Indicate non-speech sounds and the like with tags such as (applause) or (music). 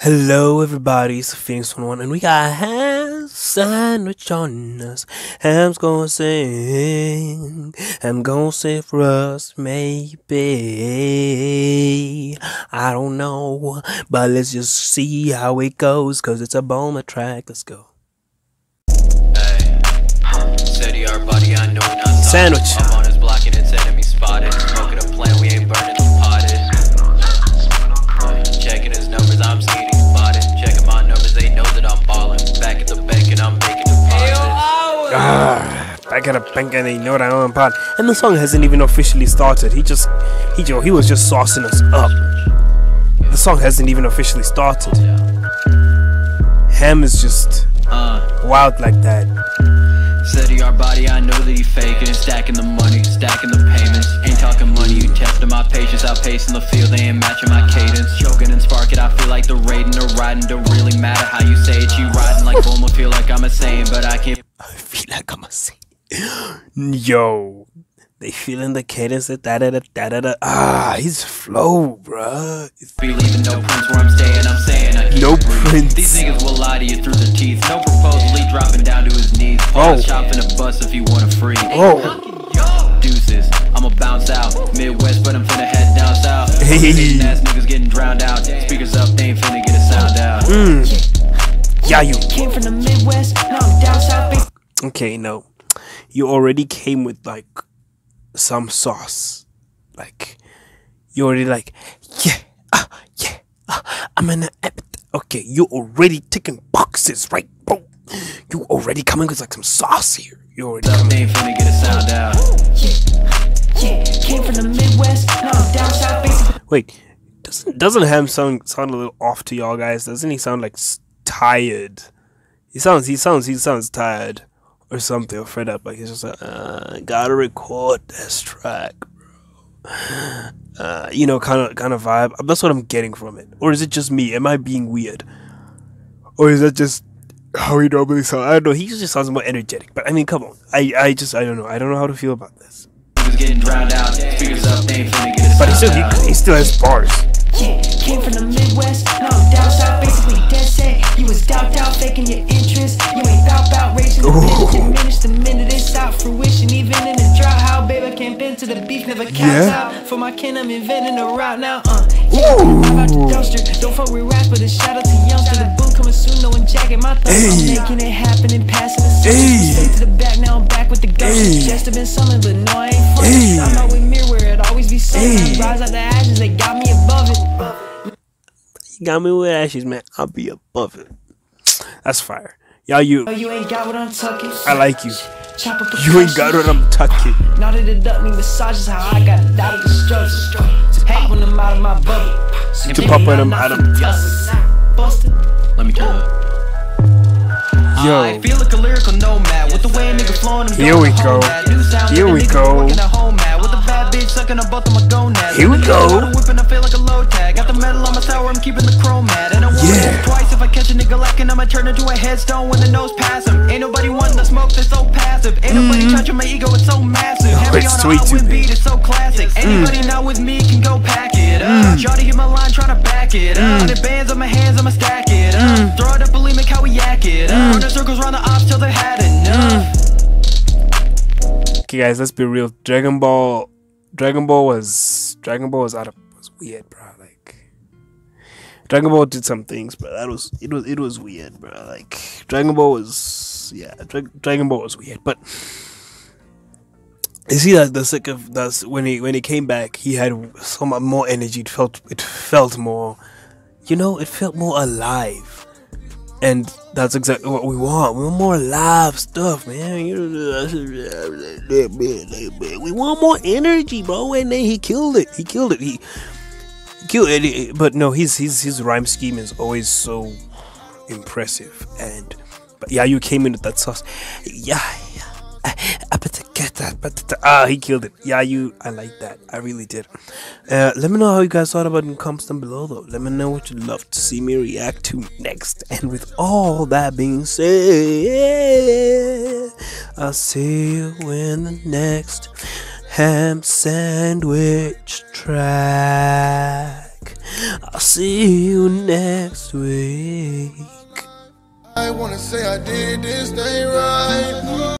Hello, everybody. It's Phoenix One One, and we got ham sandwich on us. Ham's gonna sing. I'm gonna sing for us, maybe. I don't know, but let's just see how it goes, cause it's a Bulma track. Let's go. Hey, steady our buddy, I know not Sandwich. I'm on his block and it's enemy spotted. Smoking a we ain't burning Got a bank and they know that I'm pod. And the song hasn't even officially started. He just, he, yo, he was just saucing us up. The song hasn't even officially started. Ham is just Uh, wild like that. steady our body, I know that he faking. Stacking the money, stacking the payments. Ain't talking money, you testing my patience. I Outpacing the field, they ain't matching my cadence. Choking and sparking, I feel like the raiding or riding. Don't really matter how you say it. You riding like (laughs) I feel like I'm a insane, but I can't. I feel like I'm a saint. Yo, they feeling the cadence that da da da da da da. Ah, his flow, bruh. It's- Believing no prince where I'm staying, I'm saying I can't No breathe. prince. These niggas will lie to you through their teeth. No proposal, he dropping down to his knees. Oh. Pawn shop in a bus if you wanna free. Oh, Deuces, I'ma bounce out. Midwest, but I'm finna head down south. Hey. Hating ass niggas getting drowned out. Speakers up, they ain't finna get a sound out. mm. yeah, you. Came from the Midwest, now I'm down south. Big Okay, no, you already came with like some sauce. Like you already like, yeah, ah, yeah. ah, I'm an appet- Okay, you already ticking boxes, right, bro? You already coming with like some sauce here. You already Up, coming. they ain't finna get a sound out. yeah, came from the Midwest, now I'm down south. Basically, Wait, doesn't doesn't Ham sound sound a little off to y'all guys? Doesn't he sound like s- tired? He sounds he sounds he sounds tired or something or fed up. Like he's just like, uh, gotta record this track, bro. (sighs) Uh, you know, kind of kind of vibe. That's what I'm getting from it. Or is it just me? Am I being weird? Or is that just how he normally sounds? I don't know. He just sounds more energetic. But I mean, come on. I I just I don't know. I don't know how to feel about this. Getting drowned out. Speakers up, they ain't finna get But he still he, he still has bars. yeah, came from the Midwest, now I'm down south. Basically, dead set. You was doubt doubt, faking your interest. You ain't bout bout racing. Yeah. For my kin, I'm inventing a route now. Uh, yeah, I'm out the dumpster. Don't fuck with rats, but a shout out to youngster. The boom coming soon, no one jacket. My thoughts, I'm Hey. making it happen and passing the. Hey. Straight to the back, now I'm back with the ghost. Hey. Just have been summoned, but no, I ain't funny. Hey. I'm out with mirror where it always be sunny. Hey. Rise out the ashes, they got me above it. You got me with ashes, man. I'll be above it. That's fire. Y'all, you. Oh, you ain't got what I'm tucking. I like you. Chop up the You ain't got what I'm tucking. Knotted it up, me massages how I got it out of the struggle. To pop when I'm out of my bubble. To pop when I'm out of- Busted. Let me turn up. I Yo. feel like a lyrical nomad with the way a nigga flowing. I'm Here we go. New sound Here we go. working at home at. With a bad bitch sucking up both of my gonads. Here we go. Whipping, I feel like a low tag. Got the metal on my tower, I'm keeping the chrome at. I'ma turn into a headstone when the nose pass him. Ain't nobody wanting the smoke, they're so passive. Ain't nobody mm. touching my ego, it's so massive. Oh, Heavy it's on sweet wind beat, it's so classic. Mm. Anybody not with me can go pack it up. Mm. Shawty hit my line, tryna back it up. Hundred bands on my hands, I'ma stack it up. Throw it up, bulimic, how we yak it up. Run in circles round the ops till they had enough. Okay, guys, let's be real. Dragon Ball, Dragon Ball was Dragon Ball was out of was weird, bro. Dragon Ball did some things, but that was it was it was weird, bro. Like Dragon Ball was yeah, Dra- Dragon Ball was weird, but. You see that the sick of that's when he when he came back, he had so much more energy. It felt it felt more, you know, it felt more alive. And that's exactly what we want. We want more live stuff, man. We want more energy, bro. And then he killed it. He killed it. He, it. But no, his his his rhyme scheme is always so impressive. And but yeah, you came in with that sauce. Yeah, yeah. I better get that. But ah, he killed it. Yeah, you. I like that. I really did. Uh, let me know how you guys thought about it in comments down below, though. Let me know what you'd love to see me react to next. And with all that being said, I'll see you in the next ham sandwich track. I'll see you next week. I wanna say I did this thing right.